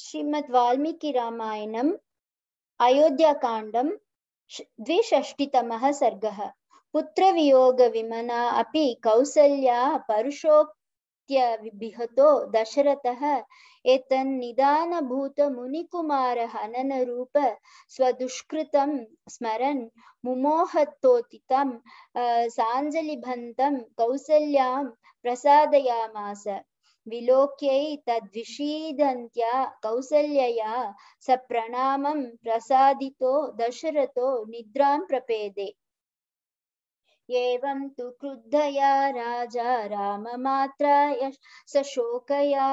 श्रीमद् वाल्मीकि रामायणम् अयोध्याकाण्डं द्विषष्टितमः सर्गः। पुत्रवियोगविमना अपि कौसल्या परुषोक्त्यविहतो दशरथः एतन्निदानभूतमुनिकुमारहननरूप स्वदुष्कृतं स्मरन् मुमोहतोतितं साञ्जलिभन्तं कौसल्यां प्रसादयामास। विलोक्यै तद्विषीदन्त्या कौसल्यया स प्रणामं प्रसादितो दशरथो निद्रां प्रपेदे। एवं तु क्रुद्धया राजा राममात्राय सशोकया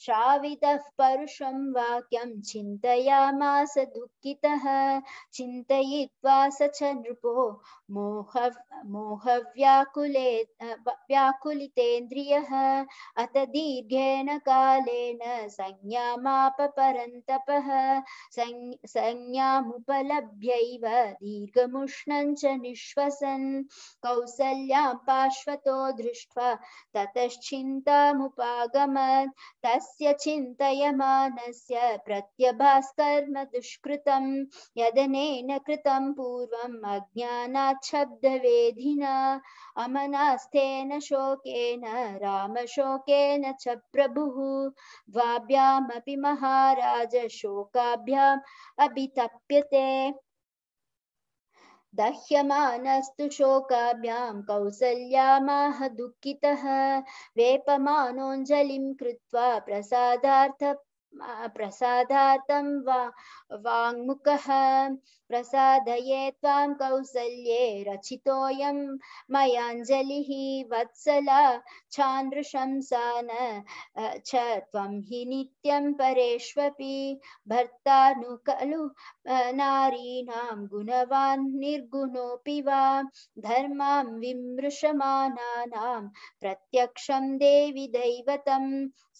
श्रावितः परुषं वाक्यं चिन्तयामास दुःखितः, चिन्तयित्वा स च नृपो मोह मोहव्याकुले व्याकुलितेन्द्रियः। अत दीर्घेण कालेन संज्ञामाप परन्तपः संज्ञामुपलभ्यैव दीर्घमुष्णं च निःश्वसन्। कौसल्यां पार्श्वतो दृष्ट्वा ततश्चिन्तामुपागमत् तस्य चिन्तयमानस्य प्रत्यभास्कर्म दुष्कृतं यदनेन कृतं पूर्वम् अज्ञानाच्छब्दवेधिना अमनास्थेन शोकेन, रामशोकेन च प्रभुः द्वाभ्यामपि महाराज शोकाभ्याम् अभितप्यते। दह्यमानस्तु शोकाभ्यां कौसल्यामाह दुःखितः वेपमानोऽञ्जलिं कृत्वा प्रसादार्थ प्रसादार्थं वा वाङ्मुखः। प्रसादये त्वां कौसल्ये रचितोऽयं मयाञ्जलिः वत्सला चान्द्रशंसान च त्वं हि नित्यं परेष्वपि भर्तानु खलु नारीणां गुणवान् निर्गुणोऽपि वा। धर्मां विमृशमानानां प्रत्यक्षं देवि दैवतं,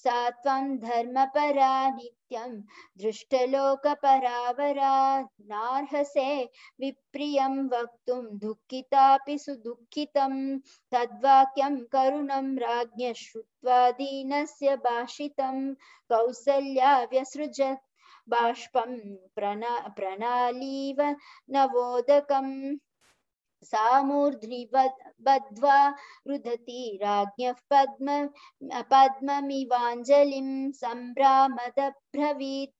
सा त्वं धर्मपरा नित्यं दृष्टलोकपरावरा नार्हसे विप्रियं वक्तुं दुःखितापि सुदुःखितं तद्वाक्यं करुणं राज्ञ श्रुत्वा दीनस्य भाषितं कौसल्या व्यसृजत् बाष्पं प्रणा, प्रणालीव नवोदकम् सा मूर्ध्नि बद्ध्वा रुदति राज्ञः पद्म, पद्ममिवाञ्जलिं सम्भ्रामदब्रवीत्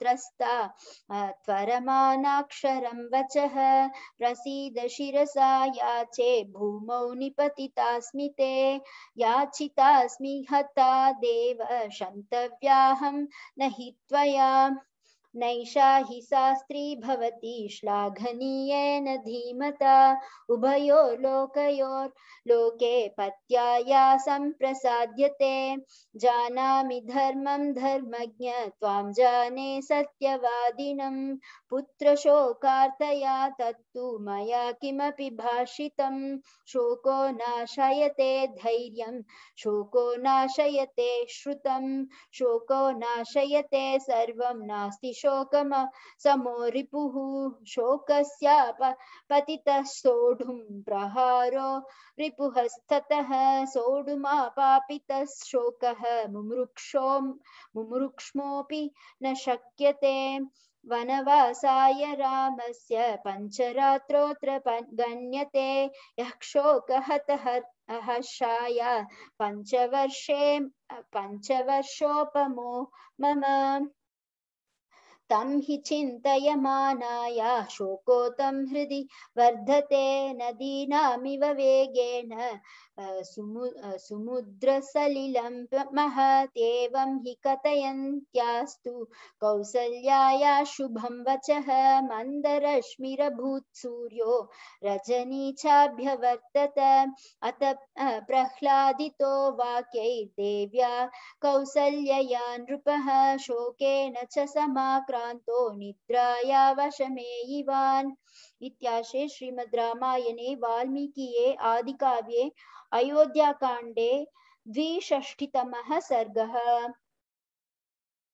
त्रस्ता त्वरमानाक्षरं वचः, प्रसीद शिरसा याचे, भूमौ निपतितास्मि ते, याचितास्मि हता देव क्षन्तव्याहं न हि त्वया नैषा हि शास्त्री भवति, श्लाघनीयेन धीमता उभयोर्लोकयोर्लोके पत्याया सम्प्रसाद्यते। जानामि धर्मं धर्मज्ञ, त्वां जाने सत्यवादिनं। पुत्रशोकार्तया तत्तु मया किमपि भाषितं। शोको नाशयते धैर्यं, शोको नाशयते श्रुतं। शोको नाशयते सर्वं नास्ति शोकम समो रिपुः शोकस्याप पतितः सोढुं प्रहारो, रिपुहस्ततः सोढुमापापितः शोकः। मुमुक्षो मुमुक्ष्मोऽपि न शक्यते। वनवासाय रामस्य पञ्चरात्रोऽत्र गण्यते। यः शोकहतः हर्षाय पञ्चवर्षे, पञ्चवर्षोपमो मम। तं हि चिन्तयमानाया शोको तं हृदि वर्धते नदीनामिव वेगेन। सुमु सुमुद्रसलिलं महत्येवं हि कथयन्त्यास्तु। कौसल्याया शुभं वचः मन्दरश्मिरभूत् सूर्यो रजनी चाभ्यवर्तत अत प्रह्लादितो वाक्यैर्देव्या कौसल्यया नृपः शोकेन च समाक्रान्तो निद्राया वशमेयिवान् इत्याशे श्रीमद् रामायणे वाल्मीकिये आदिकाव्ये अयोध्याकाण्डे द्विषष्टितमः सर्गः।